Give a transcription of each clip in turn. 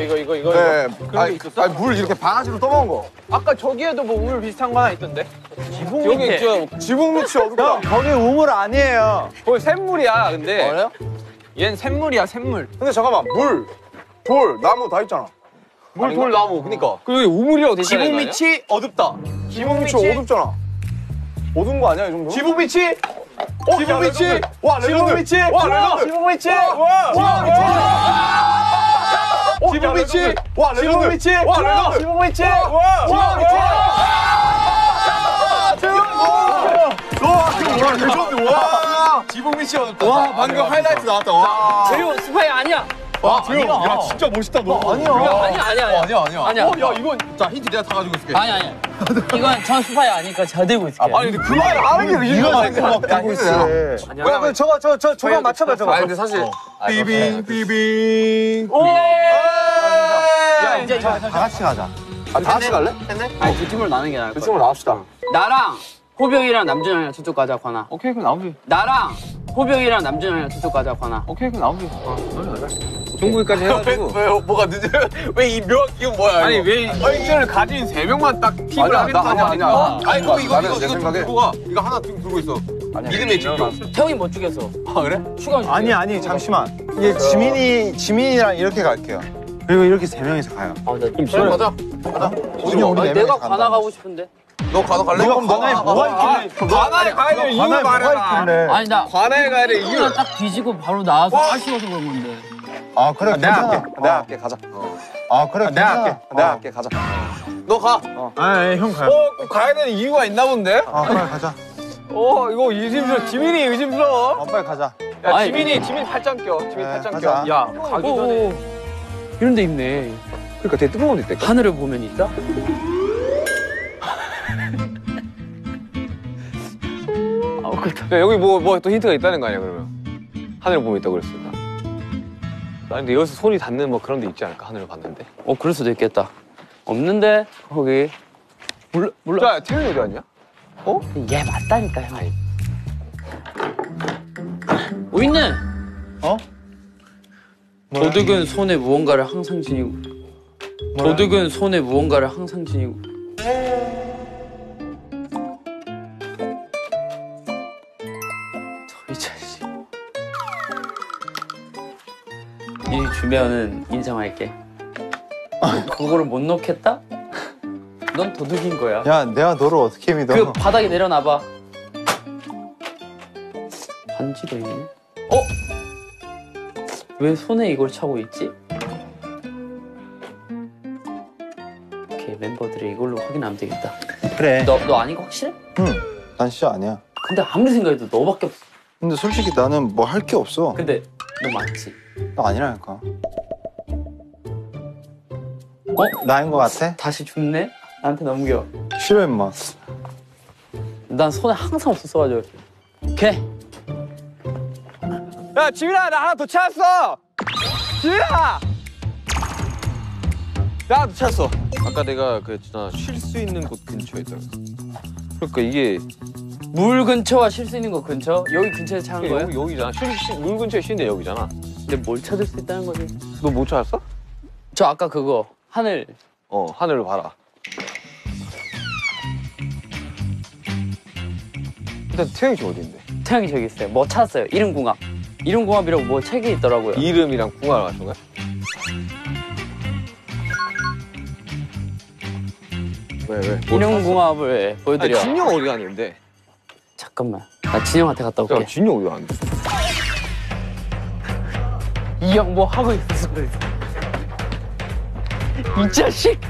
이거 이거 이거. 네. 이거. 그런 게 아니, 있었어? 아니, 물 이렇게 바가지로 떠먹은 거. 아까 저기에도 뭐 우물 비슷한 거 하나 있던데. 지붕 여기 밑에. 있죠. 지붕 밑이 어둡다. 거기 우물 아니에요. 거기 샘물이야. 근데 그래요? 얜 샘물이야 샘물. 근데 잠깐만, 물, 돌, 나무 다 있잖아. 물, 돌, 나무. 그니까. 그리고 여기 우물이라고 돼 있잖아. 지붕 밑이 어둡다. 지붕 밑이 어둡잖아. 어두운 거 아니야, 이 정도? 지붕 밑이 어, 지붕 밑이 와, 지붕 레전드. 밑이 와, 레전드. 지붕 밑이 와, 지붕 밑이 와, 지붕 레전드. 밑이 와, 레전드. 지붕 밑이 와, 와, 레전드. 와. 어둡다. 와, 방금 하이라이트 나왔다. 와. 재료 스파이 아니야. 와, 재영. 야, 진짜 멋있다, 너. 아니야. 아니야 아니야 아니야. 아니야 아니야. 아니야. 어, 야 이건 자 힌트 내가 다 가지고 있을게. 아니 아니. 이건 전 스파이 아니니까 잘 들고 있을게. 아니 근데 그말 하는 게 의미가 없는 거 같아. 들고 있어. 야, 그 저거 저 저 저거 맞춰 봐 저거. 아니, 근데 사실. 삐빙, 삐빙. 야 이제 이거 다 같이 가자. 아, 다 같이 갈래? 아니 두 팀으로 나누는 게 나을 그것 친구 나왔시다. 나랑 호병이랑 남준형이랑 저쪽 가자 권아. 오케이 그럼 나오지. 나랑 호병이랑 남준형이랑 저쪽 가자 권아. 오케이 그럼 나오지. 중국까지 해가지고. 왜 뭐가 늦어? 왜 이 묘한 기분 뭐야? 아니 이거? 왜 얼굴을 가진 세 명만 딱 팁을 아니야, 하겠다고 나 아니야, 아니야. 하니까. 아니 그럼 이거 이거 내 이거 생각에- 들고 가. 이거 하나 등 들고 있어. 믿음의 집중. 태형이 못 죽였어. 아 그래? 추가. 아니 아니 잠시만. 이게 지민이 지민이랑 이렇게 갈게요. 그리고 이렇게 세 명이서 가요. 아나 그래 가자. 우리 우리 네 내가 관아. 가고 싶은데. 너 가서 갈래? 네가 관아에 뭐가 있길래? 관아에 가야 될 이유 말해라. 아니 나 관아에 가야 될 이유. 그냥 딱 뒤지고 바로 나와서 아쉬워서 그런 건데. 아 그래 내가 괜찮아. 할게. 내가 할게. 가자. 아 그래 내가 괜찮아. 할게. 내가 할게. 가자. 너 가. 아형 가요. 어, 꼭 가야 되는 이유가 있나 본데? 아 빨리 가자. 어, 이거 의심스러워. 지민이 의심스러워. 아 빨리 가자. 야, 아니. 지민이, 지민이 팔짱 껴. 지민이 네, 팔짱 가자. 껴. 야, 가기 전에. 이런 데 있네. 그러니까 되게 뜨거운 데 있대. 하늘을 보면 있다? 아, 웃겼다. 야, 여기 뭐, 뭐 또 힌트가 있다는 거 아니야, 그러면? 하늘을 보면 있다고 그랬으니까. 아니, 근데 여기서 손이 닿는 뭐 그런 데 있지 않을까? 하늘을 봤는데. 어, 그럴 수도 있겠다. 없는데, 거기. 몰라, 몰라. 자, 태현이 어디 갔냐? 얘 맞다니까, 형. 우있는 어? 도둑은 손에 무언가를 항상 지니고. 도둑은 손에 무언가를 항상 지니고. 주면은 인정할게. 그거를 못 넣겠다? 넌 도둑인 거야. 야 내가 너를 어떻게 믿어? 그 바닥에 내려놔봐. 반지도 있네. 어? 왜 손에 이걸 차고 있지? 오케이 멤버들이 이걸로 확인하면 되겠다. 그래. 너 너 아닌 거 확실해? 난 진짜 아니야. 근데 아무리 생각해도 너밖에 없어. 근데 솔직히 나는 뭐 할 게 없어. 근데 너 맞지? 나 아니라니까. 어? 나인 거 같아? 다시 줍네? 나한테 넘겨. 싫어 임마. 난 손에 항상 없었어가지고. 오케이. 야, 지민아, 나 하나 더 찾았어! 지민아! 나 찾았어. 아까 내가 그랬잖아 쉴 수 있는 곳 근처에 있다고. 그러니까 이게 물 근처와 쉴 수 있는 곳 근처? 여기 근처에 찾은 거야? 여기, 여기잖아. 쉬, 쉬, 물 근처에 쉬는데 여기잖아. 근데 뭘 찾을 수 있다는 거지? 너 못 찾았어? 저 아까 그거 하늘 어, 하늘을 봐라. 일단 태영이 지금 어디인데? 태양이 저기 있어요. 뭐 찾았어요? 이름궁합. 이름궁합이라고 뭐 책이 있더라고요. 이름이랑 궁합을 맞춘 거야? 왜, 왜? 이름궁합을 보여드려. 아니, 진영 어디 갔는데? 잠깐만. 나 진영한테 갔다 올게. 야, 진영 어디 갔는데? 이 형 뭐 하고 있었어 그래서. 이 자식!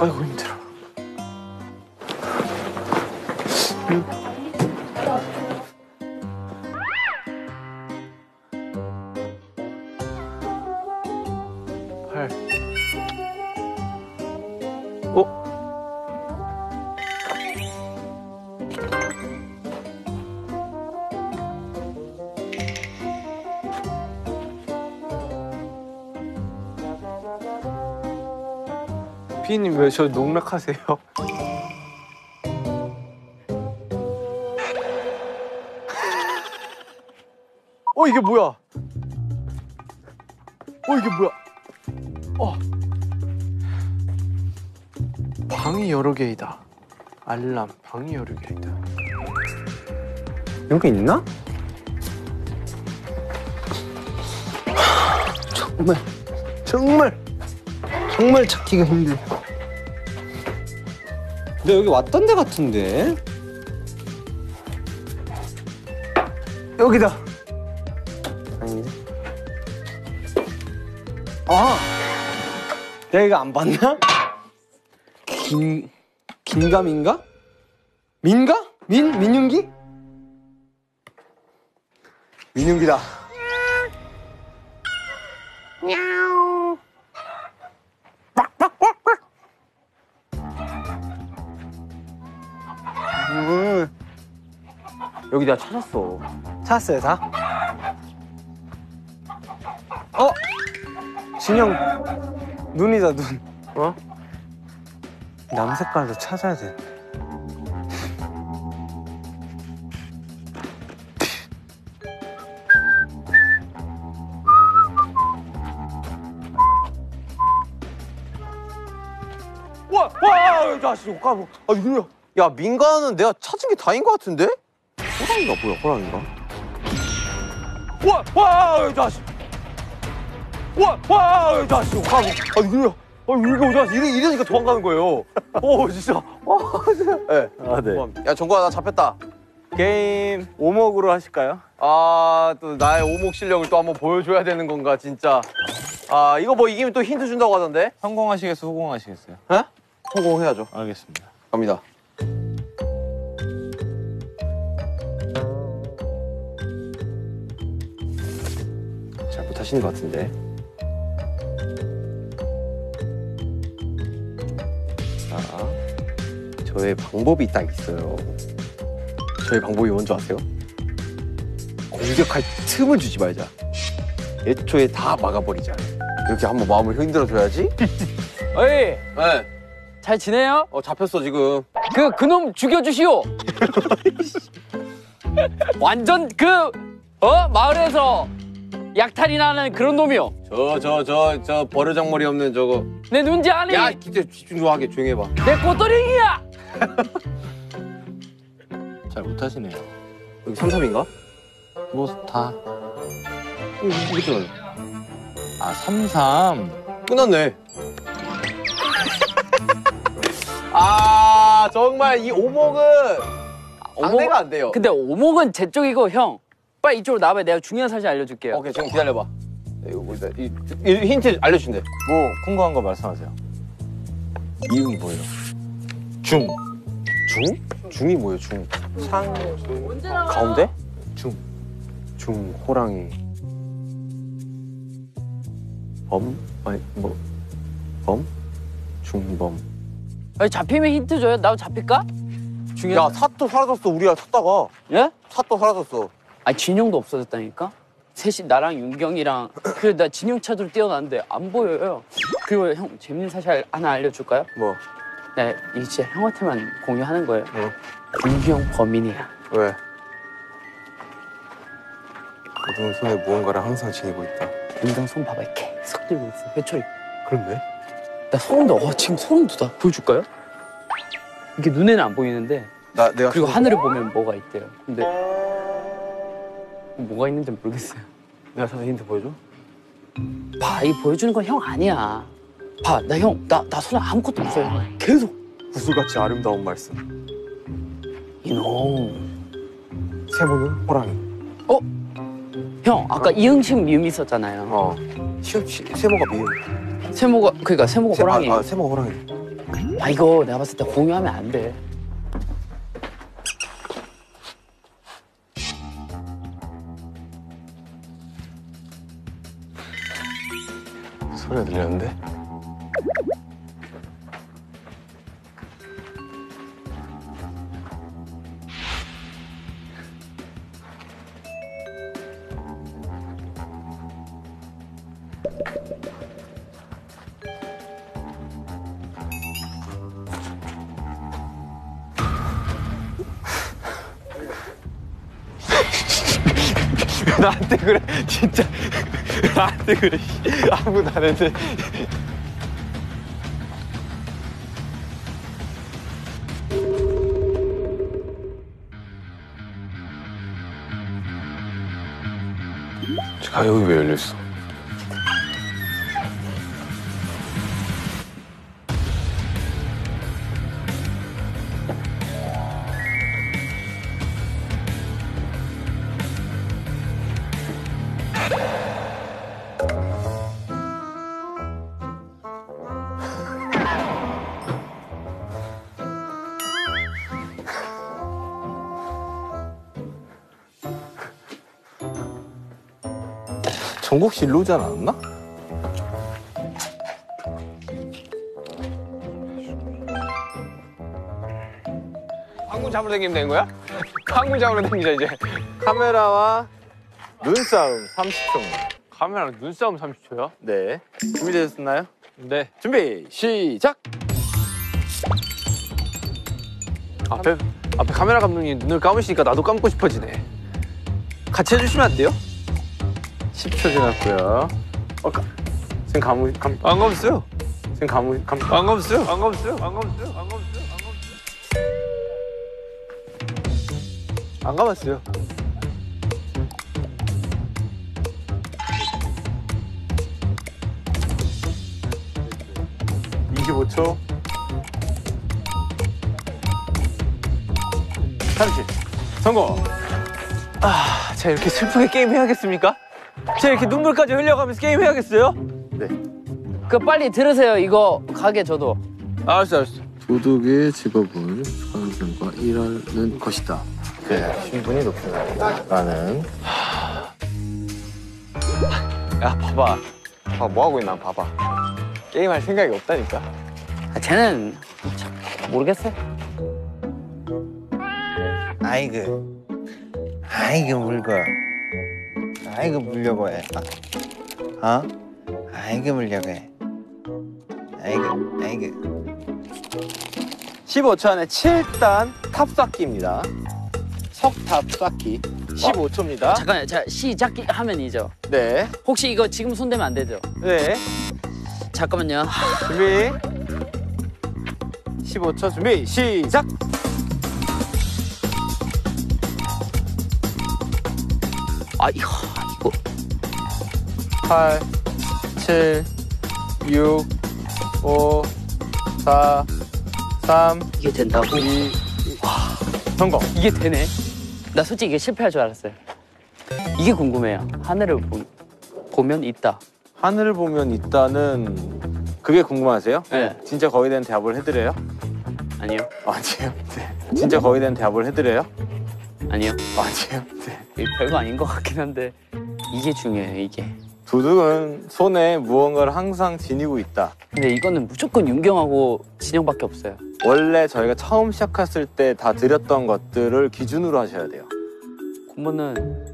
아이고, 힘들어. 피디님 왜 저 농락하세요? 어 이게 뭐야? 어 이게 뭐야? 어. 방이 여러 개이다. 알람 방이 여러 개이다. 여기 있나? 정말 정말 정말 찾기가 힘들어. 근데 여기 왔던 데 같은데? 여기다. 아닌데? 아! 내가 이거 안 봤나? 긴, 긴가민가? 민가? 민? 민윤기? 민윤기다. 음. 여기 내가 찾았어. 찾았어요, 다? 어? 진영, 눈이다, 눈. 어? 남 색깔도 찾아야 돼. 와, 와, 야, 씨, 가, 뭐, 아, 이거야. 야, 민가는 내가 찾은 게 다인 것 같은데? 호랑이가 뭐야, 호랑이가? 와, 와, 야, 씨. 와, 와, 야, 씨, 가, 뭐, 아. 아, 이거 오자, 이래, 이러니까 도망가는 거예요. 오, 진짜. 와, 진짜. 네. 아, 네. 야, 정구야, 나 잡혔다. 게임 오목으로 하실까요? 아, 또 나의 오목 실력을 또 한번 보여줘야 되는 건가, 진짜. 아, 이거 뭐 이기면 또 힌트 준다고 하던데? 성공하시겠어요? 호공하시겠어요? 에? 성공해야죠. 알겠습니다. 갑니다. 하시는 것 같은데. 자, 저의 방법이 딱 있어요. 저의 방법이 뭔지 아세요? 공격할 틈을 주지 말자. 애초에 다 막아버리자. 이렇게 한번 마음을 흔들어줘야지. 어이 네. 잘 지내요? 어, 잡혔어, 지금. 그 그놈 죽여주시오. 완전 그 어 마을에서 약탈이 나는 그런 놈이요. 저, 저, 저, 저 버르장머리 없는 저거. 내 눈지 아니? 야, 진짜 집중 좀 하게 조용히 해봐. 내 꼬돌이야. 잘 못하시네요. 여기 삼삼인가? 뭐 다. 나네. 아, 33. 끝났네. 아, 정말 이 오목은 상대가 안 돼요. 근데 오목은 제 쪽이고 형 빨리 이쪽으로 나와봐. 내가 중요한 사실 알려줄게요. 오케이, 지금 기다려봐. 이거 뭐 일단 이, 이 힌트 알려준대. 뭐 궁금한 거 말씀하세요. 이응이 뭐예요? 중. 중? 중이 뭐예요, 중? 상. 가운데? 중. 중, 호랑이. 범? 아니, 뭐. 범? 중범. 아니, 잡히면 힌트 줘요. 나도 잡힐까? 중요한. 야, 삿도 사라졌어. 우리가 찾다가 예? 삿도 사라졌어. 아 진영도 없어졌다니까. 셋이 나랑 윤경이랑 그래 나 진영 찾으러 뛰어났는데 안 보여요. 그리고 형 재밌는 사실 하나 알려줄까요? 뭐? 네 이게 진짜 형한테만 공유하는 거예요. 어. 윤경 범인이야. 왜? 어두운 손에 무언가를 항상 지니고 있다. 윤경 손 봐봐 계속 들고 있어. 회초리. 그런데? 나 소름 돋아. 와 지금 소름 돋아. 보여줄까요? 이게 눈에는 안 보이는데 나, 내가. 그리고 하늘을 보면 뭐가 있대요. 근데 뭐가 있는지 모르겠어요. 내가 찾은 힌트 보여줘? 봐, 이 보여주는 건 형 아니야. 봐, 나 형, 나, 나 손에 아무것도 없어요. 계속. 구슬같이 아름다운 말씀. 이놈. 세모는 호랑이. 형, 아까 이응식 미음 있었잖아요. 어. 시, 시, 세모가 미음. 세모가, 그러니까 세모가 세- 호랑이. 아, 아, 아, 세모가 호랑이. 이거 내가 봤을 때 공유하면 안 돼. 소리가 들렸는데? 나한테 그래 진짜 안 돼 그래. 씨. 아무도 안 했는데. 아 여기 왜 열려 있어? 전국 씨 일로 오지 않았나? 광군 잡으러 다니면 되는 거야? 광군 잡으러 다니자 이제. 카메라와 눈싸움 30초. 카메라랑 눈싸움 30초야? 네. 준비되셨나요? 네. 준비 시작. 앞에 앞에 카메라 감독님 눈을 감으시니까 나도 감고 싶어지네. 같이 해주시면 안 돼요? 10초 지났고요. 어, 가, 지금 감우 감, 안 감았어요. 지금 감우 감. 안 감았어요. 안 감았어요. 안 감았어요. 안 감았어요. 안 감았어요. 25초. 30. 성공. 아, 제가 이렇게 슬프게 게임 해야겠습니까? 제가 이렇게 눈물까지 흘려가면서 게임 해야겠어요? 그 빨리 들으세요. 이거 가게 저도. 알았어, 알았어. 도둑의 직업은 수강생과 일하는 것이다. 네, 신분이 높습니다. 나는 야, 봐봐. 봐 봐, 뭐 하고 있나 봐봐. 게임할 생각이 없다니까. 아, 쟤는 참 모르겠어요. 아이고. 아이고 물고. 아이고 물려고 해. 어? 아이고 물려고 해. 아이고 아이고. 15초 안에 7단 탑쌓기입니다. 석탑 쌓기. 15초입니다. 잠깐요. 자 시작 하면이죠. 네. 혹시 이거 지금 손대면 안 되죠? 네. 잠깐만요. 준비. 15초 준비 시작. 아 이거 이거 8, 7, 6, 5, 4, 3, 이게 된다고? 2, 성공. 이게 되네. 나 솔직히 이게 실패할 줄 알았어요. 이게 궁금해요. 하늘을 보, 보면 있다. 하늘을 보면 있다는 그게 궁금하세요? 네. 진짜 거의 된 대답을 해드려요? 아니요. 아니에요. 네. 진짜 거의 된 대답을 해드려요? 아니요. 아니에요. 네. 별거 아닌 것 같긴 한데 이게 중요해요. 이게. 도둑은 손에 무언가를 항상 지니고 있다. 근데 이거는 무조건 윤경하고 진영밖에 없어요. 원래 저희가 처음 시작했을 때 다 드렸던 것들을 기준으로 하셔야 돼요. 그러면은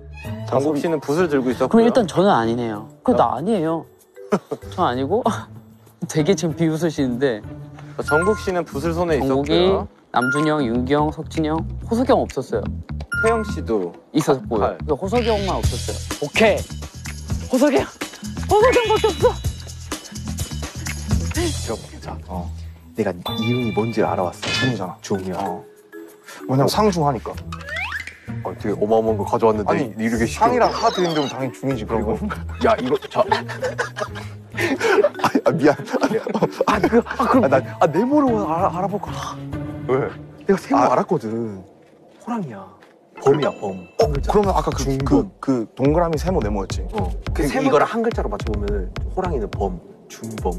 장국 씨는 붓을 들고 있었고요. 그럼 일단 저는 아니네요. 그럼 나 아니에요. 저 아니고 되게 지금 비웃으시는데 정국 씨는 붓을 손에 정국이, 있었고요. 남준영, 윤경, 석진영, 호석영 없었어요. 태영 씨도 있었고요. 칼. 그래서 호석영만 없었어요. 오케이. 호석영. 호석영밖에 없어. 자, 어. 내가 이응이 뭔지 알아왔어. 중이잖아. 중이야. 어. 왜냐면 상중하니까. 어, 되게 어마어마한 거 가져왔는데 아니, 이렇게 상이랑 하 드는 데면 당연히 중이지. 그리고 야 이거 자. 아, 아, 미안. 아, 그, 아 그럼 나, 아 네모로 알아, 알아볼 거야. 왜? 내가 세모 알았거든. 호랑이야. 범이야 범. 어, 그러면 아까 그, 그, 그 동그라미 세모 네모였지. 어. 그, 이거를 한 글자로 맞춰보면 호랑이는 범, 중범,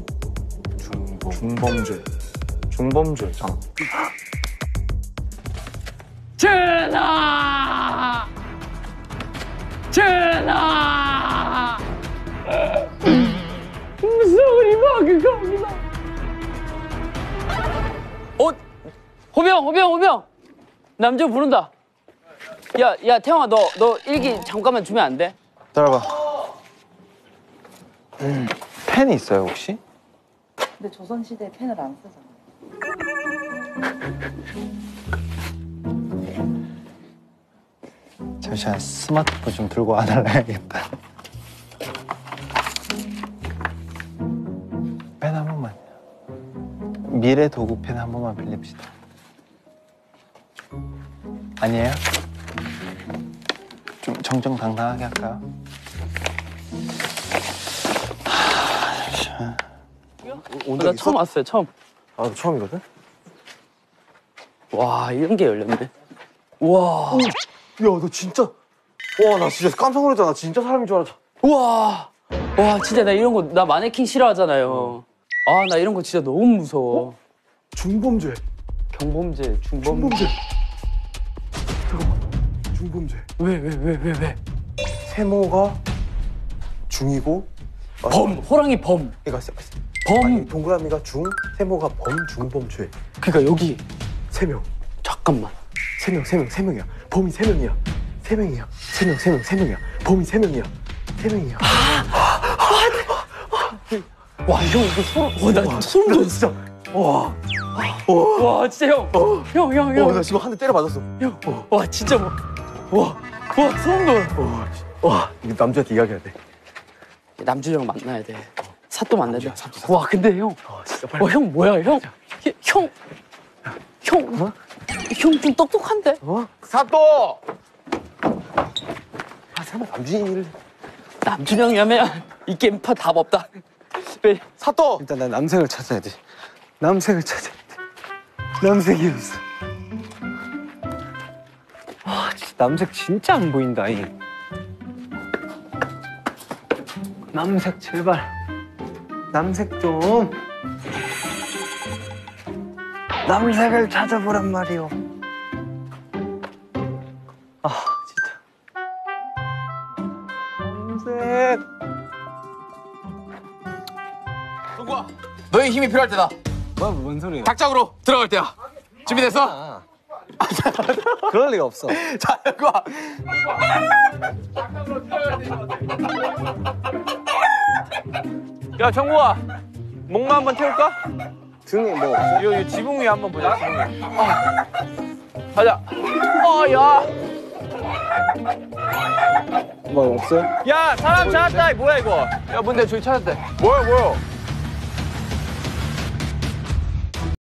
중범, 중범죄, 중범죄잖아. 전하! 전하! 무서운 이마가 갑니다. 어? 호병, 호병, 호병! 남자 부른다. 야, 야, 태영아, 너, 너 일기 잠깐만 주면 안 돼? 따라봐. 음, 펜이 있어요, 혹시? 근데 조선시대에 펜을 안 쓰잖아. 잠시만, 스마트폰 좀 들고 안 할래야겠다. 펜 한 번만요. 미래 도구 펜 한 번만 빌립시다. 아니에요? 좀 정정당당하게 할까요? 나 처음 왔어요 처음. 아, 나 처음이거든? 와 이런 게 열렸네. 우와. 야, 너 진짜. 와, 나 진짜 깜짝 놀랐잖아. 진짜 사람인 줄 알았잖아. 우와. 와 진짜 나 이런 거 나 마네킹 싫어하잖아요. 아 나 이런 거 진짜 너무 무서워. 중범죄. 경범죄, 중범죄. 중범죄. 중범죄. 왜 왜 왜 왜 왜? 세모가 중이고. 아, 범 호랑이 범. 세- 범. 아니, 동그라미가 중, 세모가 범, 중범죄. 그러니까 여기 세 명. 잠깐만. 세 명, 세 명, 세 명이야. 범이 세 명이야. 세 명이야. 세 명, 세 명, 세 명이야. 범이 세 명이야. 세 명이야. 와 형 이거 소름. 와나 소름 돋았어. 진짜. 와. 와 진짜 형. 형형 형. 어, 나 지금 한 대 때려 맞았어. 형. 와 진짜 뭐. 와. 와 소름 돋아. 와, 씨. 와, 이거 남자한테 이야기해야 돼. 남준형 만나야 돼. 사또 만나야 돼. 와 근데 형. 아, 진짜 빨리. 와 형 뭐야 형? 형. 형. 형좀 똑똑한데? 어? 사또! 아, 설마 남준이를. 남준형이라면 이 게임 파답 없다. 왜? 사또! 일단 난 남색을 찾아야 돼. 남색을 찾아야 돼. 남색이 없어. 남색 진짜 안 보인다, 이. 남색 제발. 남색 좀. 남색을 찾아보란 말이오. 아, 진짜. 남색. 동구아, 너의 힘이 필요할 때다. 뭐, 뭔 소리야? 닭장으로 들어갈 때야. 준비됐어? 그럴 리가 없어. 자, 동구아. 야 정국아 목마 한번 태울까? 등에 뭐 없어? 이거, 이거 지붕 위에 한번 보자 지붕 위에 아. 가자 어 야 뭐 없어요? 야 사람 찾았다 뭐야 이거 야 뭔데 저기 찾았대 뭐야 뭐야